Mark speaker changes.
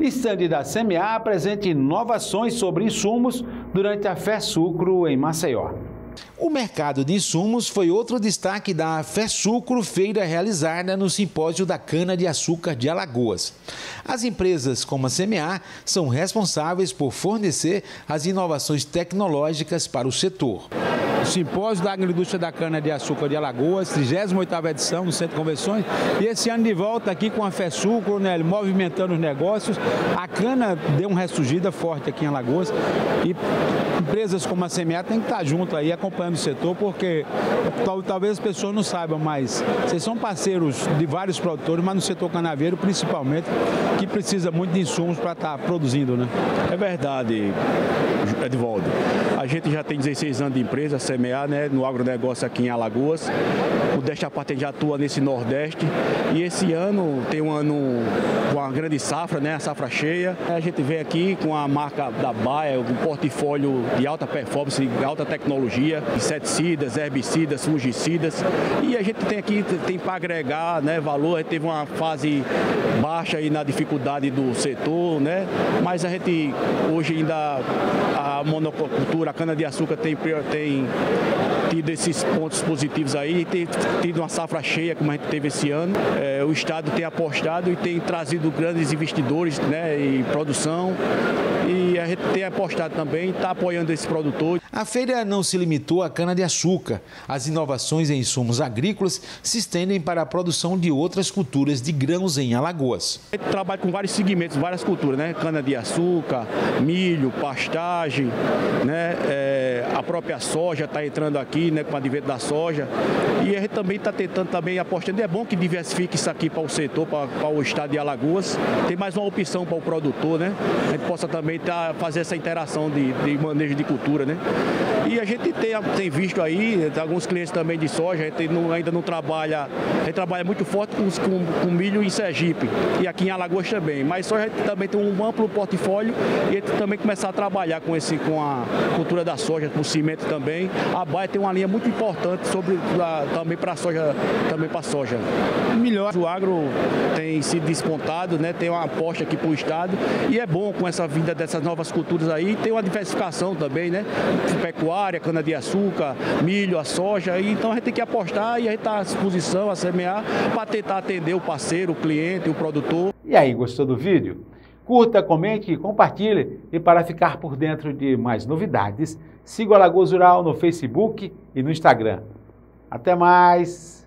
Speaker 1: Estande da CMA apresenta inovações sobre insumos durante a FESUCRO em Maceió.
Speaker 2: O mercado de insumos foi outro destaque da FESUCRO, feira realizada no Simpósio da Cana-de-Açúcar de Alagoas. As empresas como a CMA são responsáveis por fornecer as inovações tecnológicas para o setor.
Speaker 3: O Simpósio da Agroindústria da Cana-de-Açúcar de Alagoas, 38ª edição no Centro de Convenções, e esse ano de volta aqui com a FESUCRO, né, movimentando os negócios. A cana deu uma ressurgida forte aqui em Alagoas e empresas como a CMA têm que estar junto aí acompanhando o setor, porque talvez as pessoas não saibam, mas vocês são parceiros de vários produtores, mas no setor canaveiro principalmente, que precisa muito de insumos para estar produzindo, né?
Speaker 4: É verdade, Edvaldo. A gente já tem 16 anos de empresa, CMA, né, no agronegócio aqui em Alagoas. O Desta Parte já atua nesse Nordeste e esse ano tem um ano com uma grande safra, né, a safra cheia. A gente vem aqui com a marca da Baia, um portfólio de alta performance, de alta tecnologia, inseticidas, herbicidas, fungicidas. E a gente tem aqui tem para agregar né, valor. A gente teve uma fase baixa aí na dificuldade do setor, né? Mas a gente hoje ainda a monocultura, a cana-de-açúcar tem, tem tido esses pontos positivos aí, tem tido uma safra cheia como a gente teve esse ano. É, o Estado tem apostado e tem trazido grandes investidores né, em produção e a gente tem apostado também, está apoiando esse produtor.
Speaker 2: A feira não se limitou à cana-de-açúcar. As inovações em insumos agrícolas se estendem para a produção de outras culturas de grãos em Alagoas.
Speaker 4: A gente trabalha com vários segmentos, várias culturas, né? Cana-de-açúcar, milho, pastagem, né? A própria soja está entrando aqui, né? Com o advento da soja. E a gente também está tentando também apostando. É bom que diversifique isso aqui para o setor, para, o estado de Alagoas. Tem mais uma opção para o produtor, né? A gente possa também tá, fazer essa interação de, de manejo de cultura, né? E a gente tem, tem visto aí, alguns clientes também de soja, a gente não, ainda não trabalha, a gente trabalha muito forte com, com, com, milho em Sergipe e aqui em Alagoas também. Mas soja também tem um amplo portfólio e a gente também começar a trabalhar com, esse, com a cultura da soja, com o cimento também. A Baia tem uma linha muito importante sobre, também para a soja, também para soja. Melhor, o agro tem sido despontado, né? tem uma aposta aqui para o Estado e é bom com essa vinda dessas novas culturas aí, tem uma diversificação também, né? Pecuária, cana-de-açúcar, milho, a soja, e então a gente tem que apostar e a gente está à disposição, a semear, para tentar atender o parceiro, o cliente, o produtor.
Speaker 1: E aí, gostou do vídeo? Curta, comente, compartilhe e para ficar por dentro de mais novidades, siga o Alagoas Rural no Facebook e no Instagram. Até mais!